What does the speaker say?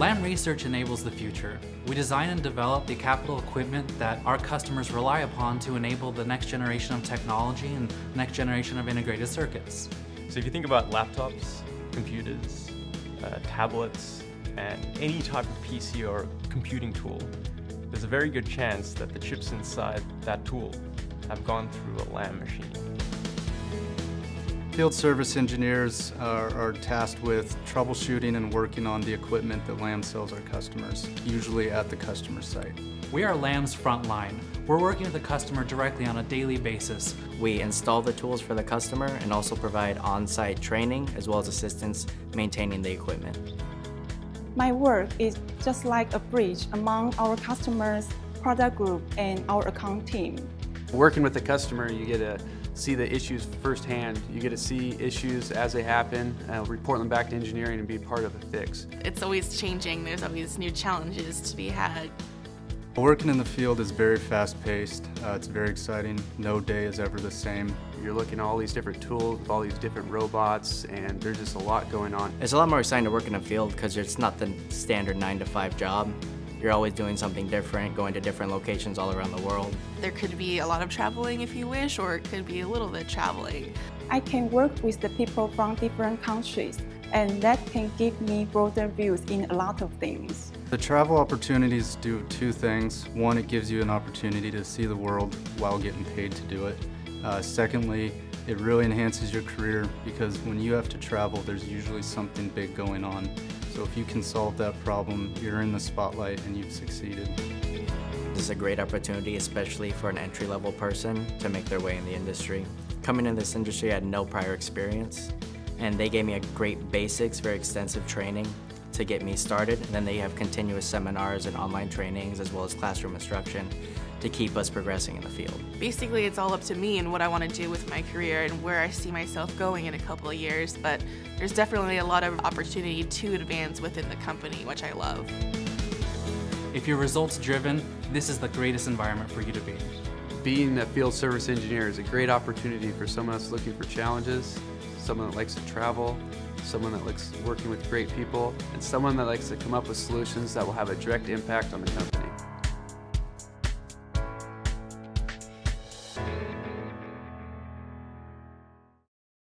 Lam Research enables the future. We design and develop the capital equipment that our customers rely upon to enable the next generation of technology and next generation of integrated circuits. So if you think about laptops, computers, uh, tablets, and any type of PC or computing tool, there's a very good chance that the chips inside that tool have gone through a Lam machine. Field service engineers are, are, tasked with troubleshooting and working on the equipment that Lam sells our customers, usually at the customer site. We are Lam's frontline. We're working with the customer directly on a daily basis. We install the tools for the customer and also provide on-site training as well as assistance maintaining the equipment. My work is just like a bridge among our customers, product group, and our account team. Working with the customer, you get to see the issues firsthand. You get to see issues as they happen, uh, report them back to engineering and be part of the fix. It's always changing. There's always new challenges to be had. Working in the field is very fast-paced. Uh, it's very exciting. No day is ever the same. You're looking at all these different tools with all these different robots, and there's just a lot going on. It's a lot more exciting to work in a field because it's not the standard 9 to 5 job. You're always doing something different, going to different locations all around the world. There could be a lot of traveling if you wish, or it could be a little bit traveling. I can work with the people from different countries, and that can give me broader views in a lot of things. The travel opportunities do two things. One, it gives you an opportunity to see the world while getting paid to do it. Uh, secondly, it really enhances your career because when you have to travel, there's usually something big going on. So if you can solve that problem, you're in the spotlight and you've succeeded. This is a great opportunity, especially for an entry-level person to make their way in the industry. Coming in this industry, I had no prior experience, and they gave me a great basics, very extensive training to get me started. And then they have continuous seminars and online trainings as well as classroom instruction to keep us progressing in the field. Basically, it's all up to me and what I want to do with my career and where I see myself going in a couple of years, but there's definitely a lot of opportunity to advance within the company, which I love. If you're results driven, this is the greatest environment for you to be. Being a field service engineer is a great opportunity for someone that's looking for challenges, someone that likes to travel, someone that likes working with great people, and someone that likes to come up with solutions that will have a direct impact on the company.